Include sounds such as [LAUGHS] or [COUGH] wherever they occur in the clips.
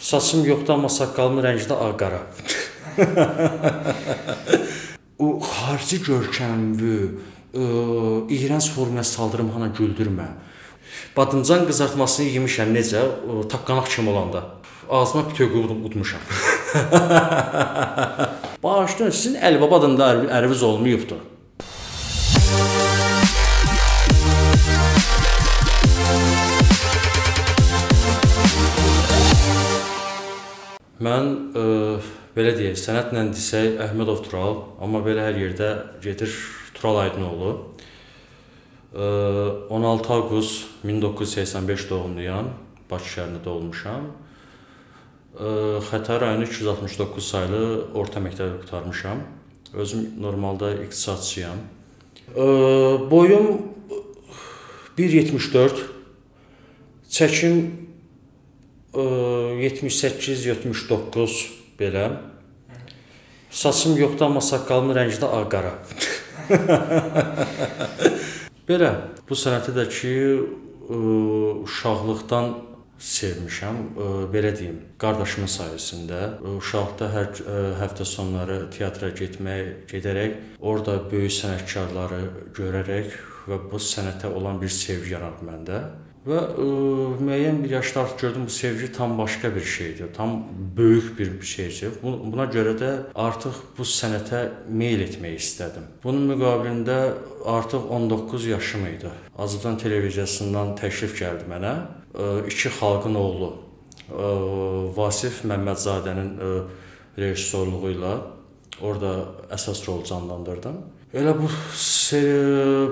Saçım yoxdur, amma saqqalımın rəngi də ağ-qara. [LAUGHS] o xarici görkəmli, ə, iyrənc formaya saldırım hana güldürmə. Badımcan qızartmasını yemişəm necə? O, taqqanaq kimi olanda. Ağzıma bütöv udmuşam. [LAUGHS] Bağışlayın, sizin Əlibaba adında ərviz olmayıbdı. Mən ə, belə deyək, sənətlə desək Əhmədov Tural, amma belə hər yerdə gedir Tural Aydınoğlu. Ə, 16 avqust 1985 doğumluyam. Bakı şəhərində doğulmuşam. Ə, Xətai rayonu 269 saylı orta məktəbi qurtarmışam. Özüm normalda iqtisadçıyam. Boyum 1.74. Çəkim 78-79 belə. Saçım yoxdur, amma saqqalımın rəngi də ağ-qara. [LAUGHS] belə, bu sənəti də ki, uşaqlıqdan sevmişəm, belə deyim, qardaşımın sayəsində. Uşaqda hər həftə sonları teatra getmək, gedərək orada böyük sənətkarları görərək və bu sənətə olan bir sevgi yarandı məndə. Və ə, müəyyən bir yaşda artıq gördüm bu sevgi tam başqa bir şeydir. Tam böyük bir şeydir. Buna görə də artıq bu sənətə meyl etmək istədim. Bunun müqabilində artıq 19 yaşım idi. Azərbaycan televiziyasından təklif gəldi mənə. Ə, iki xalqın oğlu ə, Vasif Məmmədzadənin ə, rejissorluğu ilə orada əsas rol canlandırdım. Elə bu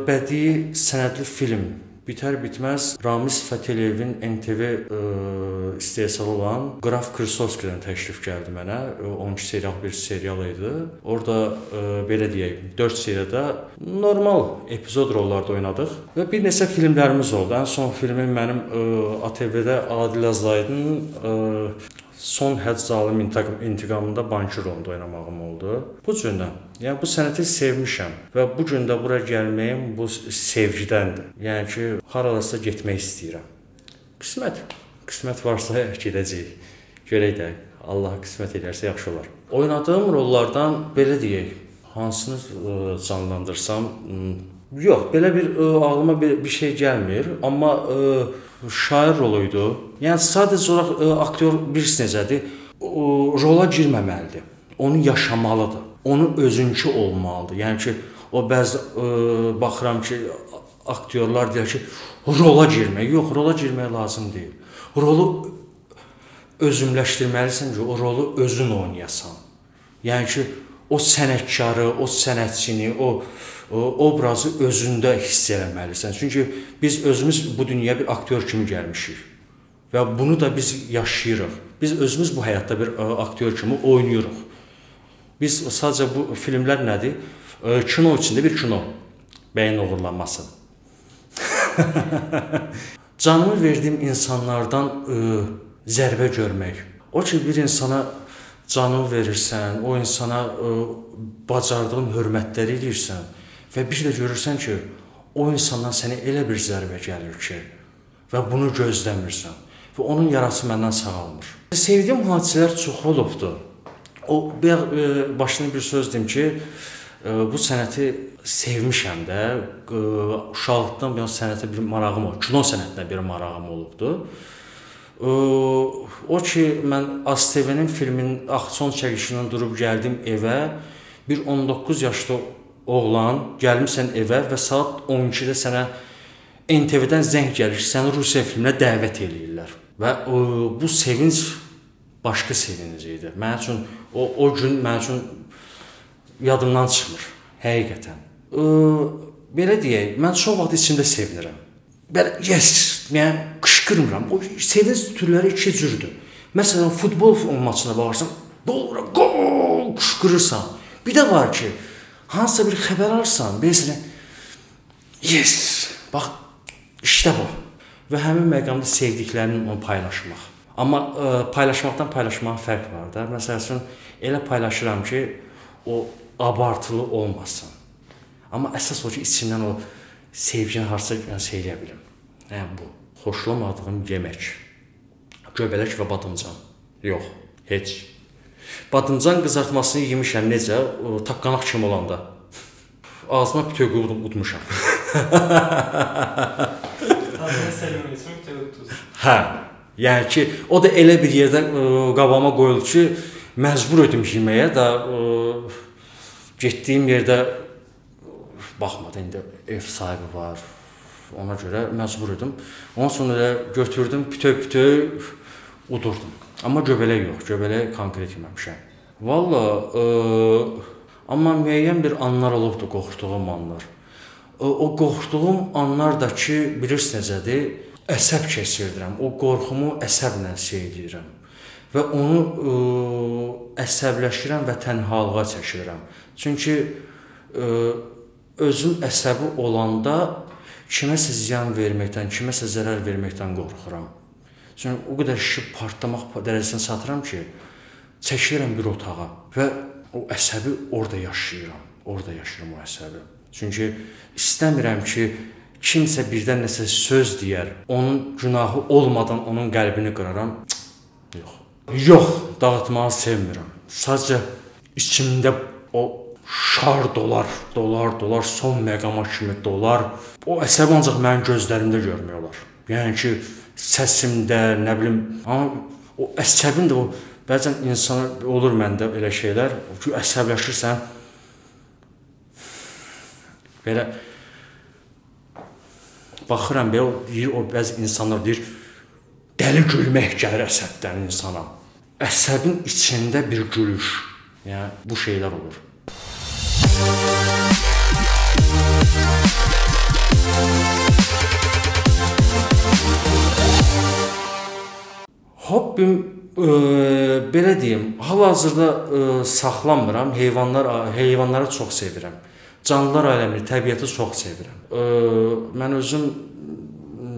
bədii sənədli film bitər-bitməz Ramiz Fətəliyevin NTV ə, e, istehsalı olan Qraf Krisovskidən təklif gəldi mənə. 12 serial bir serial idi. Orda ə, e, belə deyək, 4 seriyada normal epizod rollarda oynadıq və bir neçə filmlərimiz oldu. Ən son filmim mənim ə, e, ATV-də Adil Azaydın ə, son həcc zalim intiqamında bankir rolunda oynamağım oldu. Bu cündən. Yəni bu sənəti sevmişəm və bu gün də bura gəlməyim bu sevgidəndir. Yəni ki, haralasa getmək istəyirəm. Qismət. Qismət varsa [LAUGHS] gedəcəyik. Görək də Allah qismət edərsə yaxşı olar. Oynadığım rollardan belə deyək, hansını canlandırsam, yox, belə bir e, ağlıma bir, bir şey gəlmir, amma ə, e, şair rolu idi. Yəni sadəcə olaraq ə, e, aktyor bilirsiniz necədir? O, rola girməməlidir. Onu yaşamalıdır. Onu özünkü olmalıdır. Yəni ki, o bəzi ə, baxıram ki, aktyorlar deyir ki, rola girmək. Yox, rola girmək lazım deyil. Rolu özümləşdirməlisən ki, o rolu özün oynayasan. Yəni ki, o sənətkarı, o sənətçini, o o obrazı özündə hiss eləməlisən. Çünki biz özümüz bu dünyaya bir aktyor kimi gəlmişik və bunu da biz yaşayırıq. Biz özümüz bu həyatda bir aktyor kimi oynayırıq. Biz sadəcə bu filmlər nədir? Kino içində bir kino. Bəyin oğurlanması. [LAUGHS] Canımı verdiyim insanlardan ə, zərbə görmək. O ki bir insana canını verirsən, o insana ə, bacardığın hörmətləri edirsən və bir də görürsən ki, o insandan sənə elə bir zərbə gəlir ki, və bunu gözləmirsən və onun yarası məndən sağalmır. Sevdiyim hadisələr çox olubdu. O bir başına bir söz deyim ki, bu sənəti sevmişəm də. Uşaqlıqdan bu sənətə bir marağım olub, kino sənətinə bir marağım olubdu. O ki, mən ASTV-nin filmin son çəkilişindən durub gəldim evə. Bir 19 yaşlı oğlan gəlmisən evə və saat 12-də sənə NTV-dən zəng gəlir səni Rusiya filminə dəvət eləyirlər. Və o, bu sevinc başqa sevinc idi. Mənim üçün o o gün mənim üçün yadımdan çıxmır həqiqətən. O, belə deyək, mən çox vaxt içində sevinirəm. Belə yes, yəni qışqırmıram. O sevinc türləri iki cürdür. Məsələn, futbol maçına baxırsan, gol, gol qışqırırsan. Bir də var ki, hansısa bir xəbər alırsan, bilirsən, yes, bax, işdə bu. Və həmin məqamda sevdiklərini onu paylaşmaq. Amma ə, e, paylaşmaqdan paylaşmağın fərq var da. Məsələn, elə paylaşıram ki, o abartılı olmasın. Amma əsas o ki, içindən o sevgini harsa şey eləyə bilim. Yəni bu xoşlamadığım yemək. Göbələk və badımcan. Yox, heç. Badımcan qızartmasını yemişəm necə? O, taqqanaq kimi olanda. Ağzıma bütöv udmuşam. Hə. Yəni ki, o da elə bir yerdə ə, qabağıma qoyuldu ki, məcbur idim yeməyə də ə, getdiyim yerdə baxmadı indi ev sahibi var. Ona görə məcbur idim. Ondan sonra elə götürdüm, bütöv-bütöv udurdum. Amma göbələk yox, göbələk konkret yeməmişəm. Valla, ə, amma müəyyən bir anlar olubdu qorxduğum anlar. O, o qorxduğum anlar da ki, bilirsiniz necədir? Əsəb keçirdirəm. O qorxumu əsəblə seyirdirəm və onu ə, əsəbləşirəm və tənhalığa çəkilirəm. Çünki ə, özüm əsəbi olanda kiməsə ziyan verməkdən, kiməsə zərər verməkdən qorxuram. Çünki o qədər şişib partlamaq dərəcəsinə çatıram ki, çəkilirəm bir otağa və o əsəbi orada yaşayıram. Orada yaşayıram o əsəbi. Çünki istəmirəm ki, kimsə birdən nəsə söz deyər, onun günahı olmadan onun qəlbini qıraram. Cık, yox. Yox, dağıtmağı sevmirəm. Sadəcə içimdə o şar dolar, dolar, dolar, son məqama kimi dolar. O əsəbi ancaq mənim gözlərimdə görmək olar. Yəni ki, səsimdə, nə bilim, amma o əsəbin də o bəzən insana olur məndə elə şeylər, ki, əsəbləşirsən. Belə baxıram belə deyir o bəzi insanlar deyir dəli gülmək gəlir əsəbdən insana. Əsəbin içində bir gülüş. Yəni bu şeylər olur. Hobbim e, belə deyim, hal-hazırda e, saxlamıram. Heyvanlar heyvanları çox sevirəm. Canlılar aləmini, təbiəti çox sevirəm. E, mən özüm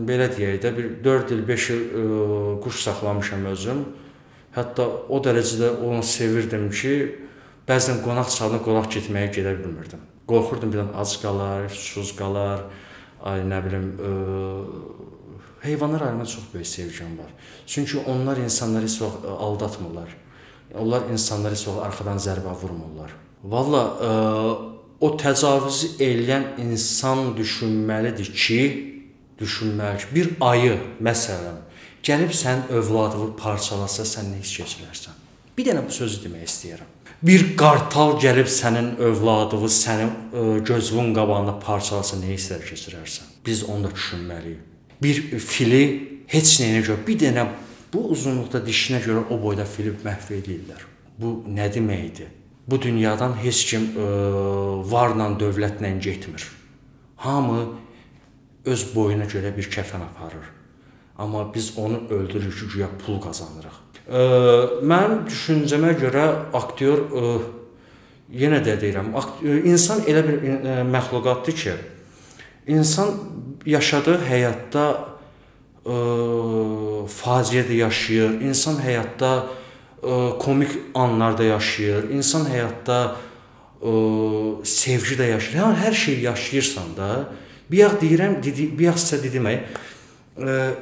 belə deyək də bir 4 il, 5 il e, quş saxlamışam özüm. Hətta o dərəcədə onu sevirdim ki, bəzən qonaq çalınıb qonaq getməyə gedə bilmirdim. Qorxurdum birdən ac qalar, susuz qalar, ay nə bilim, ə, heyvanlar aləminə çox böyük sevgim var. Çünki onlar insanları heç vaxt aldatmırlar. Onlar insanları heç vaxt arxadan zərbə vurmurlar. Valla o təcavüzü eləyən insan düşünməlidir ki, düşünməli ki, bir ayı məsələn gəlib sən övladını parçalasa sən nə hiss keçirərsən? Bir dənə bu sözü demək istəyirəm bir qartal gəlib sənin övladını sənin ə, gözünün qabağında parçalasa nə hisslər keçirərsən? Biz onu da düşünməliyik. Bir fili heç nəyinə görə bir dənə bu uzunluqda dişinə görə o boyda fili məhv edirlər. Bu nə deməkdir? Bu dünyadan heç kim ə, varla, dövlətlə getmir. Hamı öz boyuna görə bir kəfən aparır. Amma biz onu öldürürük güya pul qazanırıq. Mənim düşüncəmə görə aktyor yenə də deyirəm, insan elə bir məxluqatdır ki, insan yaşadığı həyatda faciədə yaşayır, insan həyatda komik anlarda yaşayır, insan həyatda sevgi də yaşayır. Yəni hər şey yaşayırsan da, bayaq deyirəm, dedi, bayaq sizə dedim,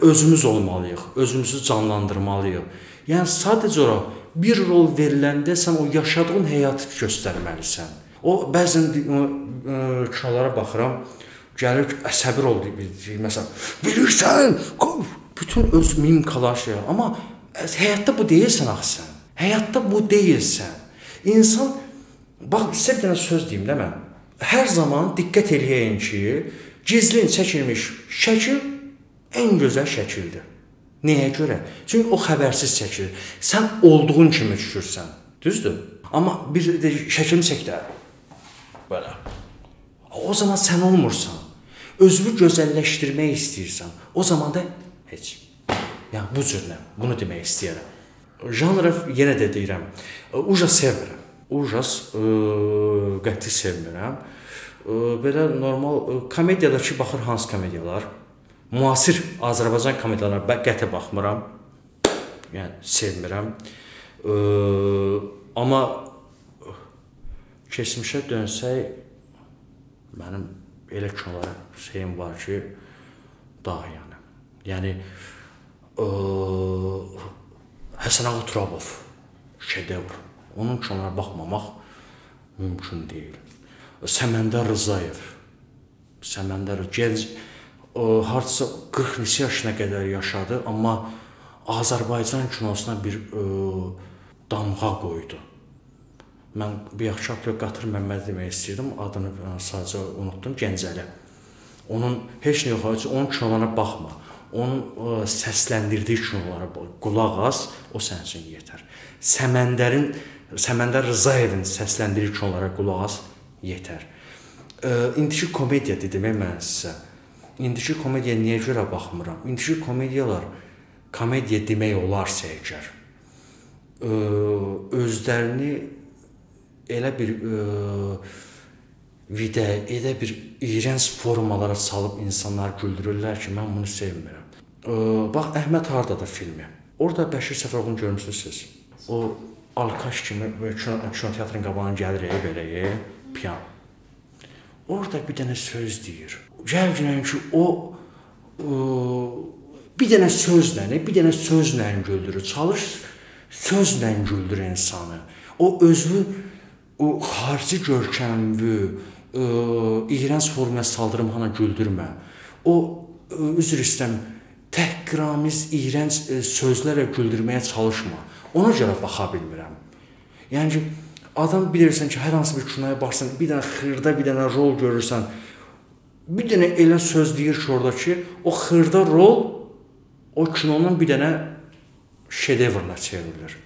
özümüz olmalıyıq, özümüzü canlandırmalıyıq. Yəni sadəcə ora bir rol veriləndə sən o yaşadığın həyatı göstərməlisən. O bəzən kinolara baxıram, gəlir əsəbi rol deyir. Məsələn, bilirsən, bütün öz mimikalar şey, amma həyatda bu deyilsən axı sən. Həyatda bu deyilsən. İnsan bax sizə bir dənə söz deyim də mən. Hər zaman diqqət eləyin ki, gizlin çəkilmiş şəkil ən gözəl şəkildir. Nəyə görə? Çünki o xəbərsiz çəkilir. Sən olduğun kimi düşürsən. Düzdür? Amma bir də şəklimi çək də. Belə. O zaman sən olmursan. Özünü gözəlləşdirmək istəyirsən. O zaman da heç. Yəni bu cürlə bunu demək istəyirəm. Janrı yenə də deyirəm. Ujas sevmirəm. Ujas qəti sevmirəm. Belə normal komediyadakı baxır hansı komediyalar? Müasir Azərbaycan komediyalarına qəti baxmıram. Yəni sevmirəm. Ə, amma keçmişə dönsək mənim elə kinolara şeyim var ki, daha yəni. Yəni ə, Həsənağa Turabov şedevr. Onun kinolarına baxmamaq mümkün deyil. Səməndər Rzayev. Səməndər gənc hardasa 40 neçə yaşına qədər yaşadı, amma Azərbaycan kinosuna bir ə, damğa qoydu. Mən bir yaxşı aktyor Qatır Məmməd demək istirdim, adını sadəcə unutdum, Gəncəli. Onun heç nə yox, onun kinolarına baxma. Onun ə, səsləndirdiyi kinolara qulaq as, o sənin üçün yetər. Səməndərin Səməndər Rzayevin səsləndirdiyi kinolara qulaq as, yetər. Ə, indiki komediya dedim mən sizə. İndiki komediya niyə görə baxmıram? İndiki komediyalar komediya demək olarsa əgər özlərini elə bir ə, vidə, elə bir iyrənc formalara salıb insanları güldürürlər ki, mən bunu sevmirəm. Ə, bax Əhməd hardadır filmi. Orda Bəşir Səfərovun görmüsüz. O alkaş kimi kino, kino teatrın qabağına gəlir belə, piyan. Orda bir dənə söz deyir. Gəlginən ki, o ə, bir dənə sözlə, bir dənə sözlə güldürür. Çalış sözlə güldür insanı. O özü o xarici görkəmli, ə, iyrənc formaya saldırmağına güldürmə. O ə, üzr istəm təhqiramiz, iyrənc ə, sözlərlə güldürməyə çalışma. Ona görə baxa bilmirəm. Yəni ki, adam bilirsən ki, hər hansı bir kinoya baxsan, bir dənə xırda bir dənə rol görürsən, bir dənə elə söz deyir ki, orada ki, o xırda rol o kinonun bir dənə şedevrına çevrilir.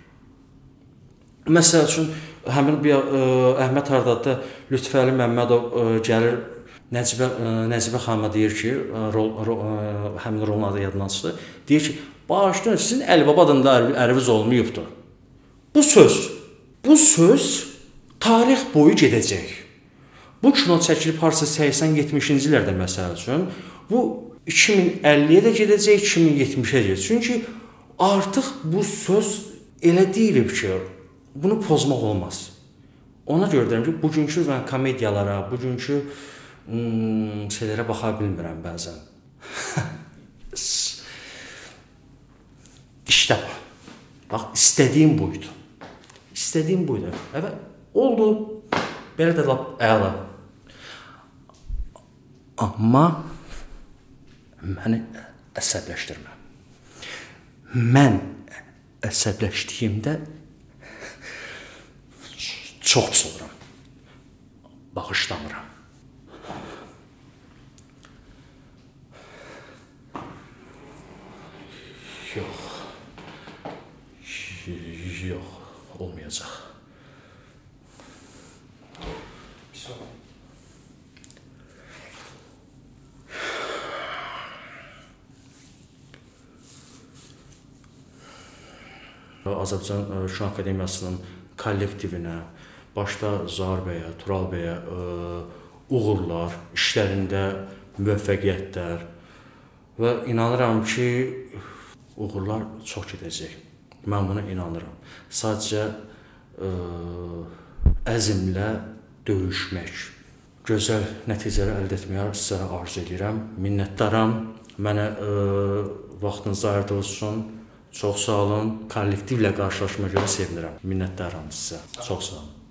Məsəl üçün həmin bir ə, Əhməd Hardadda Lütfəli Məmmədov ə, gəlir Nəcibə ə, Nəcibə xanıma deyir ki, rol, rol ə, həmin rolun adı yadından çıxdı. Deyir ki, bağışlayın, sizin Əlibaba adında ərviz olmayıbdı. Bu söz, bu söz tarix boyu gedəcək. Bu kino çəkilib harsa 80-70-ci illərdə məsəl üçün, bu 2050-yə də gedəcək, 2070-ə gedəcək. Çünki artıq bu söz elə deyilib ki, bunu pozmaq olmaz. Ona görə deyirəm ki, bugünkü mən komediyalara, bugünkü hmm, şeylərə baxa bilmirəm bəzən. [LAUGHS] İşte bu. Bax, istədiyim buydu. İstədiyim buydu. Evet, oldu. Belə də lap əla. Amma məni əsəbləşdirmə. Mən əsəbləşdiyimdə çox pis oluram. Bağışlamıram. Yox. Yox, olmayacaq. Azərbaycan ə, Şan Akademiyasının kollektivinə, başda Zahir bəyə, Tural bəyə ə, uğurlar, işlərində müvəffəqiyyətlər və inanıram ki, uğurlar çox gedəcək. Mən buna inanıram. Sadəcə ə, əzmlə döyüşmək, gözəl nəticələr əldə etməyə sizə arzu edirəm. Minnətdaram. Mənə ə, vaxtınızı ayırdığınız üçün çox sağ olun. Kollektivlə qarşılaşma görə sevinirəm. Minnətdaram sizə. Çox sağ olun.